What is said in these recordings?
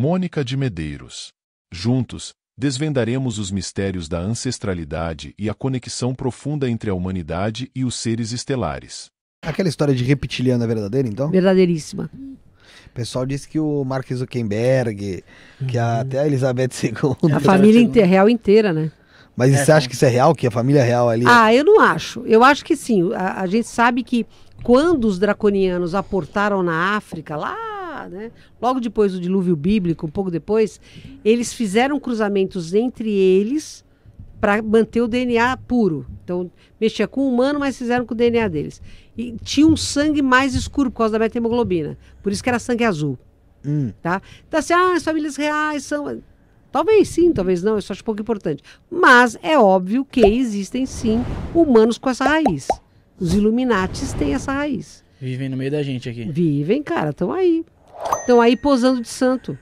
Mônica de Medeiros. Juntos, desvendaremos os mistérios da ancestralidade e a conexão profunda entre a humanidade e os seres estelares. Aquela história de reptiliano é verdadeira, então? Verdadeiríssima. O pessoal disse que o Mark Zuckerberg, que a- até a Elizabeth II. A família inte- real inteira, né? Mas É, você acha que isso é real? Que a família real ali. Ah, eu não acho. Eu acho que sim. A, a gente sabe que quando os draconianos aportaram na África, lá, né, logo depois do dilúvio bíblico, um pouco depois, eles fizeram cruzamentos entre eles para manter o DNA puro. Então, mexia com o humano, mas fizeram com o DNA deles. E tinha um sangue mais escuro por causa da metahemoglobina. Por isso que era sangue azul. Hum. Tá? Então, assim, ah, as famílias reais são. Talvez sim, talvez não, isso acho pouco importante. Mas é óbvio que existem sim humanos com essa raiz. Os Illuminatis têm essa raiz. Vivem no meio da gente aqui. Vivem, cara, estão aí. Estão aí posando de santo.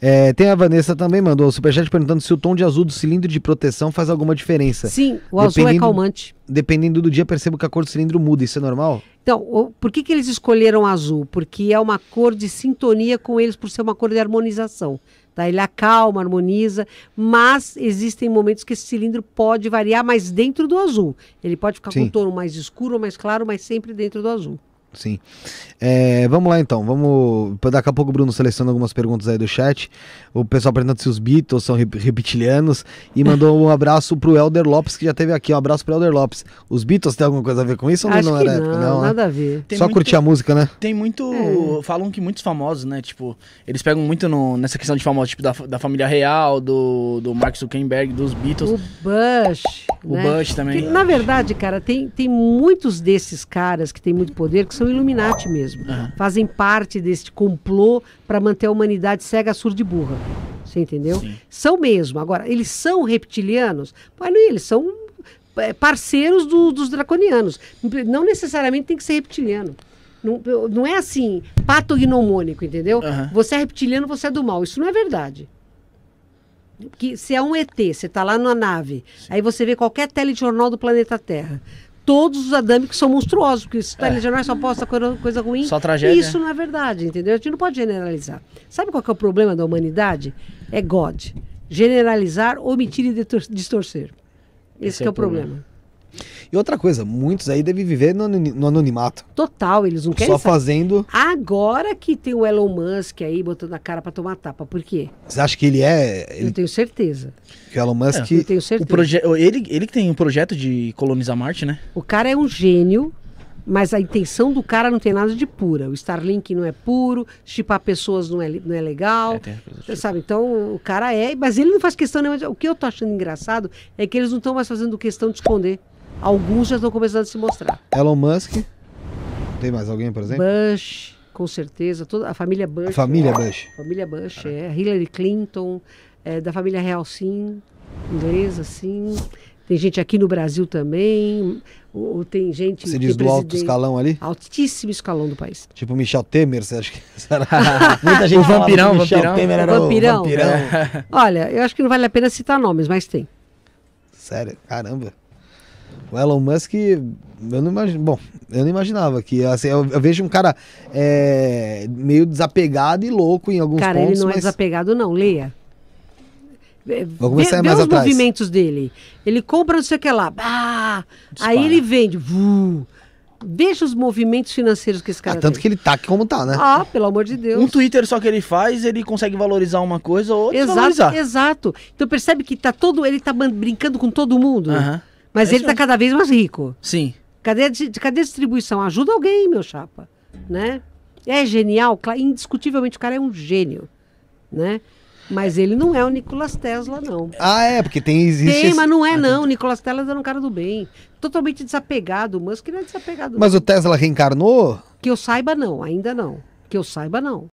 É, tem a Vanessa também, mandou o superchat perguntando se o tom de azul do cilindro de proteção faz alguma diferença. Sim, o azul é calmante. Dependendo do dia, percebo que a cor do cilindro muda. Isso é normal? Então, o- por que, que eles escolheram azul? Porque é uma cor de sintonia com eles, por ser uma cor de harmonização. Tá? Ele acalma, harmoniza, mas existem momentos que esse cilindro pode variar, mas dentro do azul. Ele pode ficar com Sim. um tom mais escuro ou mais claro, mas sempre dentro do azul. Sim. É, vamos lá então. Vamos. Daqui a pouco o Bruno seleciona algumas perguntas aí do chat. O pessoal perguntando se os Beatles são rep- reptilianos. E mandou um abraço pro Elder Lopes, que já teve aqui. Um abraço pro Elder Lopes. Os Beatles têm alguma coisa a ver com isso ou Acho não que era não, época? Não, né? nada a ver. Tem Só muito- curtir a música, né? Tem muito. É. Falam que muitos famosos, né? Tipo, eles pegam muito no- nessa questão de famosos, tipo, da, da família real, do, do Mark Zuckerberg, dos Beatles, O Bush. o né? Bush também. Que, na verdade, cara, tem, tem muitos desses caras que têm muito poder que são Illuminati mesmo. Aham. Fazem parte desse complô para manter a humanidade cega, surda e burra. Você entendeu? Sim. São mesmo. Agora, eles são reptilianos? Mas não, eles são é, parceiros do- dos draconianos. Não necessariamente tem que ser reptiliano. Não, não é assim, patognomônico, entendeu? Aham. Você é reptiliano, você é do mal. Isso não é verdade. Que se é um ET, você está lá numa nave, aí você vê qualquer telejornal do planeta Terra. Todos os adâmicos são monstruosos, porque esse telejornal só posta coisa, ruim. Só tragédia. Isso não é verdade, entendeu? A gente não pode generalizar. Sabe qual que é o problema da humanidade? É God. Generalizar, omitir e distorcer. Esse, que é, o problema. E outra coisa, muitos aí devem viver no, anoni- no anonimato. Total, eles não querem Só saber. fazendo. Agora que tem o Elon Musk aí botando a cara para tomar tapa. Por quê? Você acha que ele é. Eu Ele, tenho certeza. que o Elon Musk. Eu tenho O certeza. proje ele, ele que tem um projeto de colonizar Marte, né? O cara é um gênio, mas a intenção do cara não tem nada de pura. O Starlink não é puro, chipar pessoas não é, não é legal. É, sabe, então o cara é, mas ele não faz questão nenhuma. de- O que eu tô achando engraçado é que eles não estão mais fazendo questão de esconder. Alguns já estão começando a se mostrar. Elon Musk. Tem mais alguém, por exemplo? Bush, com certeza, toda a família Bush. A família Bush. Família Bush, é. Hillary Clinton, é, da família real, sim. Inglesa, sim. Tem gente aqui no Brasil também. O, o- tem gente. Você diz do alto escalão ali? Altíssimo escalão do país. Tipo Michel Temer, você acha que. Muita gente O vampirão, Michel vampirão. Temer era Vampirão. o vampirão. Olha, eu acho que não vale a pena citar nomes, mas tem. Sério, caramba. O Elon Musk, eu não imagino. Bom, eu não imaginava que. Assim, eu, eu vejo um cara é, meio desapegado e louco em alguns Cara, pontos. ele não é mas desapegado, não. Leia. Vê, Vou começar vê mais os atrás. movimentos dele. Ele compra não sei o que lá. Ah, aí ele vende. vu. Veja os movimentos financeiros que esse Ah, cara tanto tem. que ele tá como tá, né? Ah, pelo amor de Deus. Um Twitter só que ele faz, ele consegue valorizar uma coisa ou Exato, desvalorizar. exato. Então percebe que tá todo, ele tá brincando com todo mundo, Aham. Mas É ele tá mesmo. cada vez mais rico. Sim. Cadê a, cadê a distribuição? Ajuda alguém, meu chapa, né? É genial, indiscutivelmente o cara é um gênio, né? Mas ele não é o Nicolas Tesla, não. Ah, é, porque tem. Existe Tem, esse- mas não é não. O Nicolas Tesla era um cara do bem. Totalmente desapegado. O Musk não é desapegado. Mas não. o Tesla reencarnou? Que eu saiba, não. Ainda não. Que eu saiba, não.